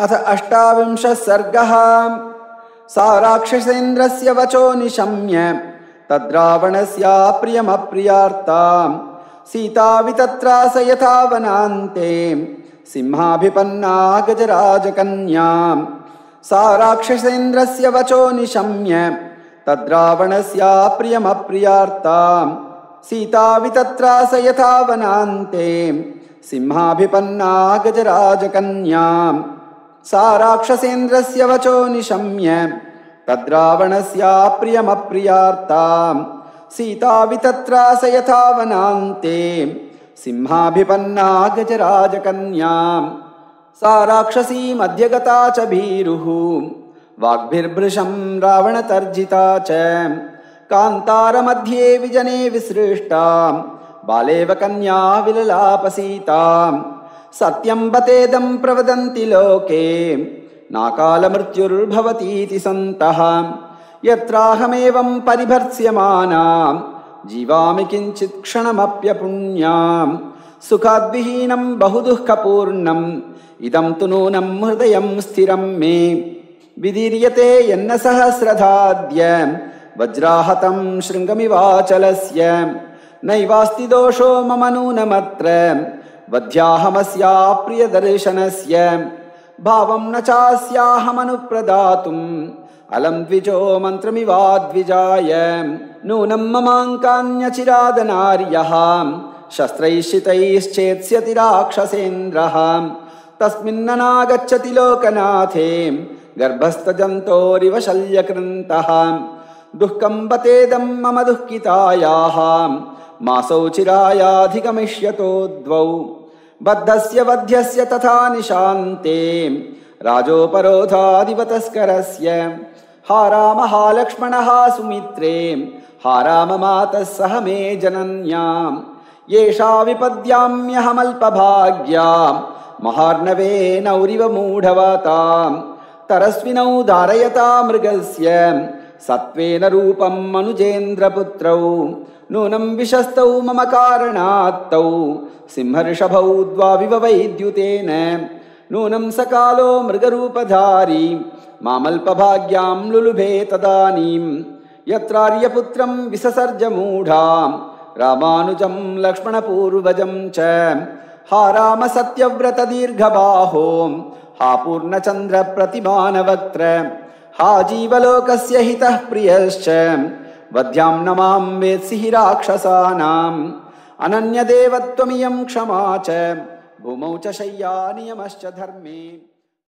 अथ अष्टाविंशः सर्गः। सा राक्षसेन्द्रस्य वचो निशम्य। तद्रावणस्याप्रियमप्रियार्ताम् सीता वितत्रास यथा वनान्ते सिंहाभिपन्ना गजराजकन्याम् सा राक्षसेन्द्रस्य वचो निशम्य। तद्रावणस्याप्रियमप्रियार्ताम् सीता वितत्रास यथा वनान्ते सिंहाभिपन्ना गजराजकन्याम् सा राक्षसेन्द्रस्य वचो निशम्य। तद्रावणस्याप्रियमप्रियार्ताम् सीता वितत्रास यथा वनान्ते सिंहाभिपन्ना गजराजकन्याम् सा राक्षसीमध्यगता च भीरुः। वाग्भिर्भृशं रावणतर्जिता च। कान्तारमध्ये विजने विसृष्टा। बालेव कन्या विललापसीताम् सत्यं बतेदं प्रवदन्ति लोके। नाकालमृत्युर्भवतीति सन्तः। यत्राहमेवं परिभर्त्स्यमाना जीवामि किञ्चित् क्षणमप्यपुण्याम् सुखाद्विहीनं बहुदुःखपूर्णम् इदं तु नूनं हृदयं स्थिरं मे। विदीर्यते यन्न सहस्रधाद्य वज्राहतं शृङ्गमिवाचलस्य। नैवास्ति दोषो मम नूनमत्र वध्याहमस्या प्रियदर्शनस्य भावं न चास्याहमनुप्रदातुम्। अलं द्विजो मन्त्रमिवाद्विजाय नूनं ममाङ्कान्यचिरादनार्यः। शस्त्रैश्चितैश्चेत्स्यति राक्षसेन्द्रः। तस्मिन्ननागच्छति लोकनाथे गर्भस्थजन्तोरिव शल्यकृन्तः। दुःखं बतेदं मम दुःखितायाः मासौ चिरायाधिगमिष्यतो द्वौ। बद्धस्य वध्यस्य तथा निशान्ते। राजोपरोधादिव तस्करस्य हा लक्ष्मणः सुमित्रे। हा राम मातः सह मे जनन्याम्। येषा विपद्याम्यहमल्पभाग्या महार्णवेनौरिव मूढवताम्। तरस्विनौ धारयता मृगस्य। सत्त्वेन रूपम् मनुजेन्द्रपुत्रौ नूनं विशस्तौ मम कारणात्तौ सिंहर्षभौ द्वाविव वैद्युतेन। नूनं सकालो मृगरूपधारी मामल्पभाग्यां लुलुभे तदानीम् यत्रार्यपुत्रं विससर्जमूढाम् रामानुजं लक्ष्मणपूर्वजं च। हा राम सत्यव्रतदीर्घबाहो हा पूर्णचन्द्रप्रतिमानवक्त्र हा जीवलोकस्य हितः प्रियश्च वध्यां न मां वेत्सि हि राक्षसानाम् अनन्यदेवत्वमियं क्षमा च। भूमौ च शय्या नियमश्च धर्मे